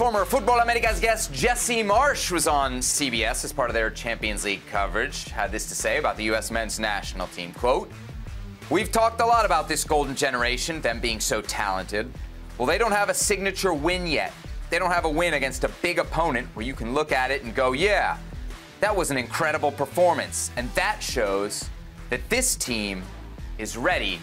Former Futbol Americas guest Jesse Marsch was on CBS as part of their Champions League coverage. Had this to say about the U.S. men's national team. Quote, We've talked a lot about this golden generation, them being so talented. Well, they don't have a signature win yet. They don't have a win against a big opponent where you can look at it and go, yeah, that was an incredible performance. And that shows that this team is ready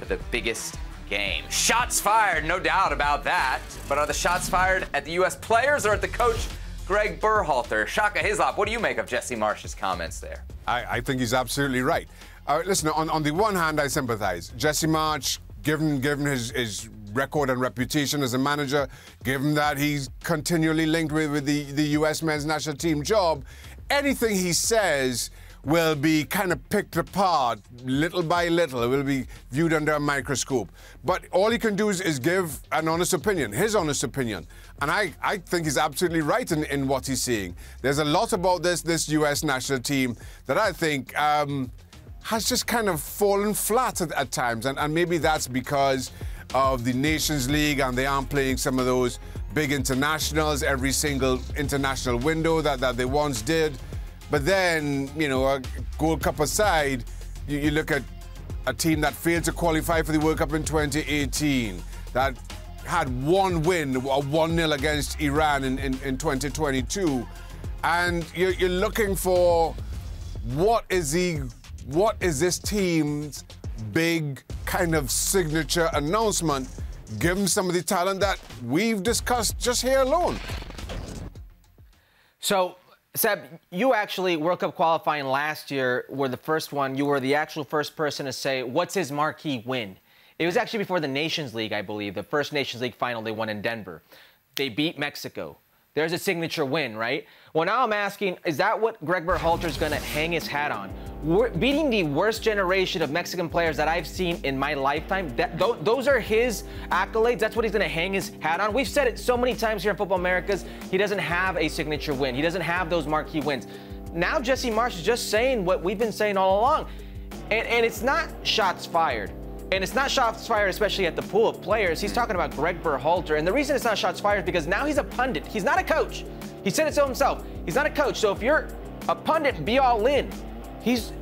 for the biggest game. Shots fired, no doubt about that. But are the shots fired at the U.S. players or at the coach, Gregg Berhalter? Shaka Hislop, what do you make of Jesse Marsch's comments there? I, I think he's absolutely right. Uh, listen, on, on the one hand, I sympathize. Jesse Marsch, given given his, his record and reputation as a manager, given that he's continually linked with, with the, the U.S. men's national team job, anything he says will be kind of picked apart little by little. It will be viewed under a microscope. But all he can do is, is give an honest opinion, his honest opinion. And I, I think he's absolutely right in, in what he's saying. There's a lot about this, this U.S. national team that I think um, has just kind of fallen flat at, at times. And, and maybe that's because of the Nations League and they aren't playing some of those big internationals every single international window that, that they once did. But then, you know, a Gold Cup aside, you, you look at a team that failed to qualify for the World Cup in 2018, that had one win, a 1 0 against Iran in, in, in 2022. And you're, you're, looking for what is the what is this team's big kind of signature announcement, given some of the talent that we've discussed just here alone. So Seb, you actually World Cup qualifying last year were the first one. You were the actual first person to say, "What's his marquee win?" It was actually before the Nations League, I believe, the first Nations League final they won in Denver. They beat Mexico. There's a signature win, right? Well, now I'm asking, is that what Gregg Berhalter is going to hang his hat on? Beating the worst generation of Mexican players that I've seen in my lifetime. That, th- those are his accolades. That's what he's going to hang his hat on. We've said it so many times here in Futbol Americas. He doesn't have a signature win. He doesn't have those marquee wins. Now Jesse Marsch is just saying what we've been saying all along. And, and it's not shots fired. And it's not shots fired, especially at the pool of players. He's talking about Gregg Berhalter. And the reason it's not shots fired is because now he's a pundit. He's not a coach. He said it to himself. He's not a coach. So if you're a pundit, be all in. He's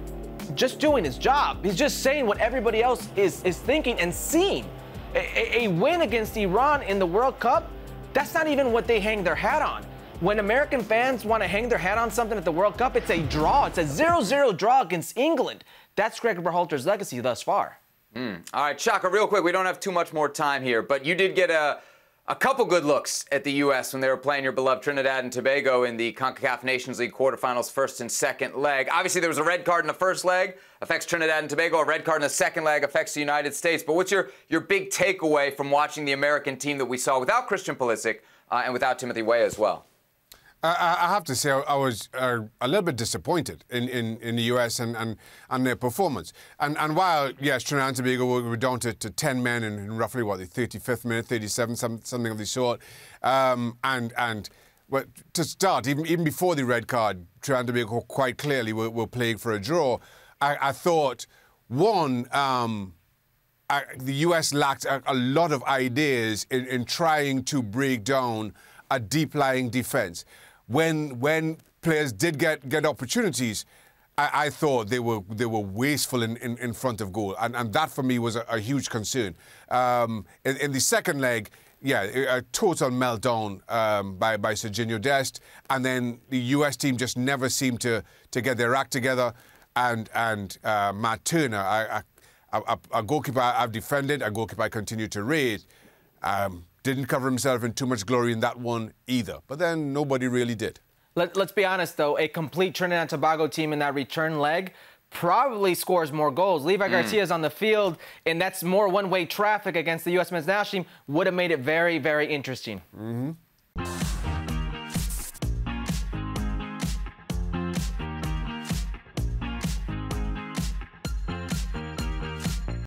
just doing his job. He's just saying what everybody else is, is thinking and seeing. A, a, win against Iran in the World Cup, that's not even what they hang their hat on. When American fans want to hang their hat on something at the World Cup, it's a draw. It's a 0 0 draw against England. That's Gregg Berhalter's legacy thus far. Mm. All right, Shaka, real quick, we don't have too much more time here, but you did get a, a couple good looks at the U.S. when they were playing your beloved Trinidad and Tobago in the CONCACAF Nations League quarterfinals, first and second leg. Obviously, there was a red card in the first leg, affects Trinidad and Tobago. A red card in the second leg affects the United States. But what's your, your big takeaway from watching the American team that we saw without Christian Pulisic uh, and without Timothy Weah as well? I, I, have to say, I, was uh, a little bit disappointed in, in, in, the US and, and, and their performance. And, and while, yes, Trinidad and Tobago were, down to, to 10 men in, in, roughly, what, the 35th minute, 37, some, something of the sort. Um, and, and well, to start, even, even before the red card, Trinidad and Tobago quite clearly were, were playing for a draw. I, I thought, one, um, I, the US lacked a, a lot of ideas in, in trying to break down a deep lying defense when when players did get get opportunities, I, I, thought they were they were wasteful in, in, in front of goal, and, and that for me was a, a huge concern. Um, in, in, the second leg, yeah, a total meltdown um, by by Sergiño Dest, and then the U.S. team just never seemed to to get their act together. And and uh, Matt Turner, a, a, a, goalkeeper I've defended, a goalkeeper I continue to rate. Um, didn't cover himself in too much glory in that one either. But then nobody really did. Let, us be honest, though, a complete Trinidad and Tobago team in that return leg probably scores more goals. Levi mm. Garcia is on the field, and that's more one-way traffic against the U.S. men's national team. Would have made it very, very interesting. Mm-hmm.